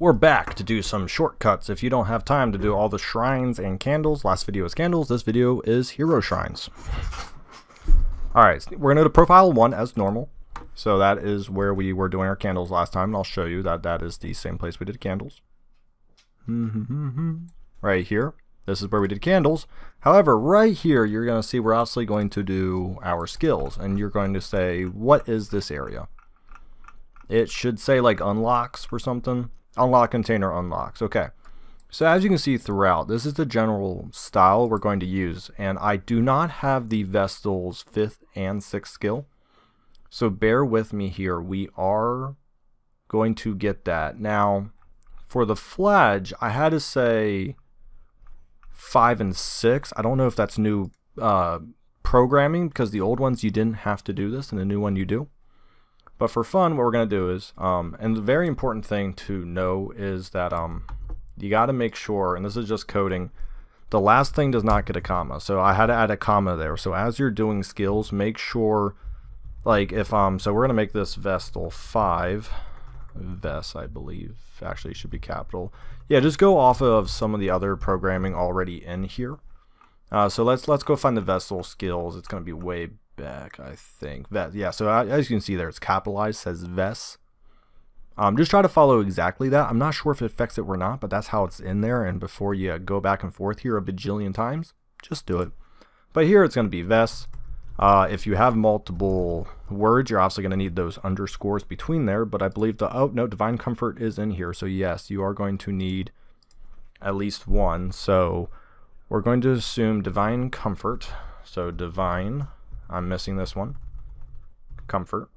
We're back to do some shortcuts if you don't have time to do all the shrines and candles. Last video is candles, this video is hero shrines. Alright, we're going to go to profile 1 as normal. So that is where we were doing our candles last time, and I'll show you that that is the same place we did candles. right here, this is where we did candles. However, right here, you're going to see we're obviously going to do our skills, and you're going to say, what is this area? It should say like unlocks or something unlock container unlocks. Okay. So as you can see throughout, this is the general style we're going to use. And I do not have the Vestal's 5th and 6th skill. So bear with me here. We are going to get that. Now, for the Fladge, I had to say 5 and 6. I don't know if that's new uh, programming because the old ones you didn't have to do this and the new one you do. But for fun, what we're going to do is, um, and the very important thing to know is that um, you got to make sure, and this is just coding, the last thing does not get a comma. So I had to add a comma there. So as you're doing skills, make sure, like if, um, so we're going to make this Vestal 5, Ves, I believe, actually should be capital. Yeah, just go off of some of the other programming already in here. Uh, so let's let's go find the Vestal skills. It's going to be way back, I think. Ves, yeah, so as you can see there, it's capitalized, says Ves. Um, just try to follow exactly that. I'm not sure if it affects it or not, but that's how it's in there. And before you go back and forth here a bajillion times, just do it. But here it's going to be Ves. Uh, if you have multiple words, you're obviously going to need those underscores between there. But I believe the, oh, no, Divine Comfort is in here. So yes, you are going to need at least one. So we're going to assume Divine Comfort. So Divine I'm missing this one. Comfort.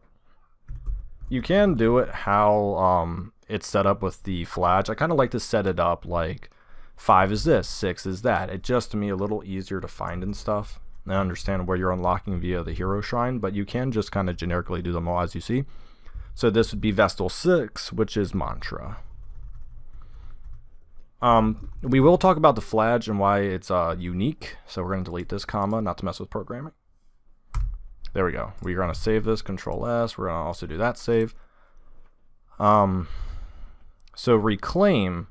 You can do it how um, it's set up with the Fladge. I kind of like to set it up like 5 is this, 6 is that. It just to me a little easier to find and stuff. I understand where you're unlocking via the Hero Shrine, but you can just kind of generically do them all as you see. So this would be Vestal 6, which is Mantra. Um, we will talk about the Fladge and why it's uh, unique. So we're going to delete this comma, not to mess with programming. There we go. We're going to save this, Control S. We're going to also do that save. Um, so Reclaim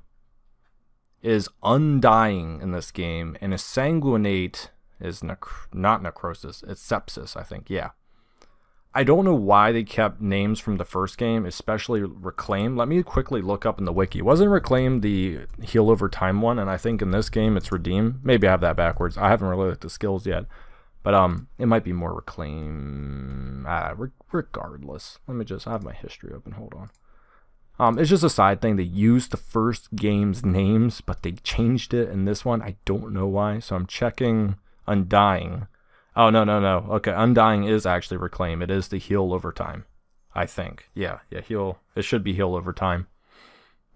is undying in this game, and Exsanguinate is nec not necrosis. It's sepsis, I think. Yeah. I don't know why they kept names from the first game, especially Reclaim. Let me quickly look up in the wiki. Wasn't Reclaim the heal over time one? And I think in this game it's Redeem. Maybe I have that backwards. I haven't really looked at the skills yet. But um, it might be more reclaim. Ah, re regardless, let me just I have my history open. Hold on. Um, it's just a side thing. They used the first game's names, but they changed it in this one. I don't know why. So I'm checking Undying. Oh no no no. Okay, Undying is actually reclaim. It is the heal over time. I think. Yeah yeah heal. It should be heal over time.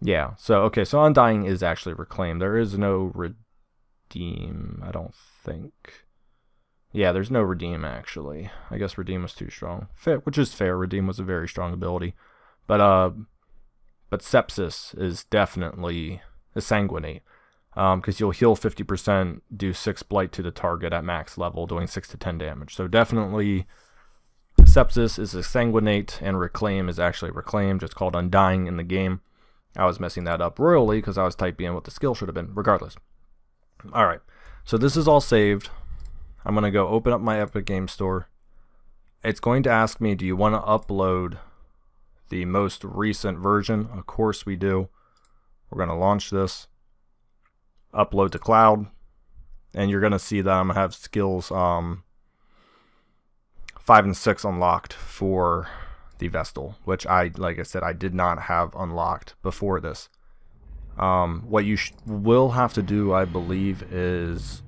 Yeah. So okay. So Undying is actually reclaim. There is no redeem. I don't think. Yeah, there's no Redeem actually. I guess Redeem was too strong. Which is fair. Redeem was a very strong ability. But uh but Sepsis is definitely Exsanguinate. Um, because you'll heal 50%, do 6 blight to the target at max level, doing 6 to 10 damage. So definitely Sepsis is Exsanguinate, and Reclaim is actually reclaim, It's called Undying in the game. I was messing that up royally because I was typing in what the skill should have been, regardless. Alright, so this is all saved. I'm going to go open up my Epic Game Store. It's going to ask me, do you want to upload the most recent version? Of course we do. We're going to launch this. Upload to cloud. And you're going to see that I'm going to have skills um, 5 and 6 unlocked for the Vestal, which I, like I said, I did not have unlocked before this. Um, what you will have to do, I believe, is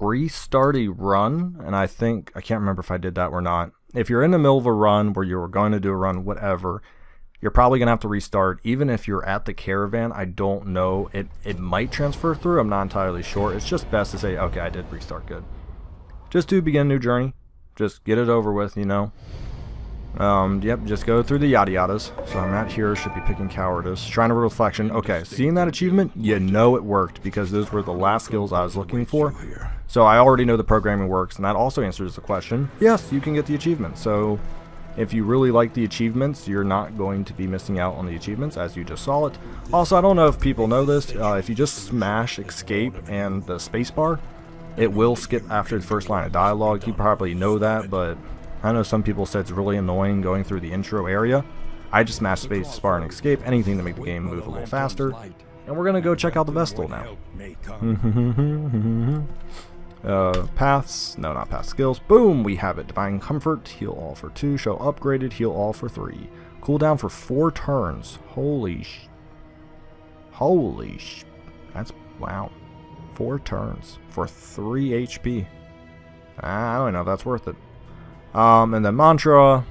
restart a run, and I think, I can't remember if I did that or not. If you're in the middle of a run where you were going to do a run, whatever, you're probably going to have to restart. Even if you're at the caravan, I don't know. It, it might transfer through. I'm not entirely sure. It's just best to say, okay, I did restart good. Just to begin a new journey. Just get it over with, you know. Um, yep, just go through the yada yadas. So I'm at here, should be picking cowardice. Shrine of Reflection. Okay, seeing that achievement, you know it worked because those were the last skills I was looking for. So I already know the programming works, and that also answers the question. Yes, you can get the achievement. So If you really like the achievements, you're not going to be missing out on the achievements as you just saw it. Also, I don't know if people know this, uh, if you just smash escape and the spacebar, it will skip after the first line of dialogue. You probably know that, but I know some people said it's really annoying going through the intro area. I just mash space, spacebar and escape, anything to make the game move a little faster. And we're going to go check out the Vestal now. Uh, paths, no not path skills, boom, we have it, Divine Comfort, heal all for 2, show upgraded, heal all for 3. Cooldown for 4 turns, holy sh... Holy sh... That's, wow. 4 turns for 3 HP. I don't know if that's worth it. Um, and then Mantra,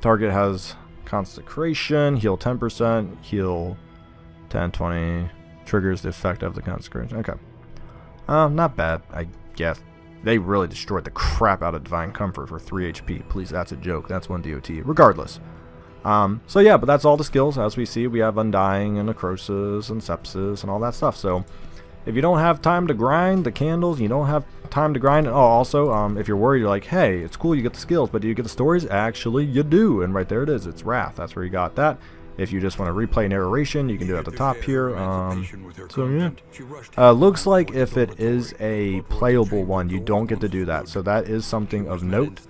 target has Consecration, heal 10%, heal 10, 20, triggers the effect of the Consecration, okay. Um, not bad, I guess. They really destroyed the crap out of Divine Comfort for 3 HP. Please, that's a joke. That's one DOT. Regardless. Um, so yeah, but that's all the skills. As we see, we have Undying and Necrosis and Sepsis and all that stuff. So if you don't have time to grind the candles, you don't have time to grind. Oh, also, um, if you're worried, you're like, hey, it's cool you get the skills, but do you get the stories? Actually, you do. And right there it is. It's Wrath. That's where you got that. If you just want to replay narration, you can do it at the top here. Um, so yeah, uh, looks like if it is a playable one, you don't get to do that. So that is something of note.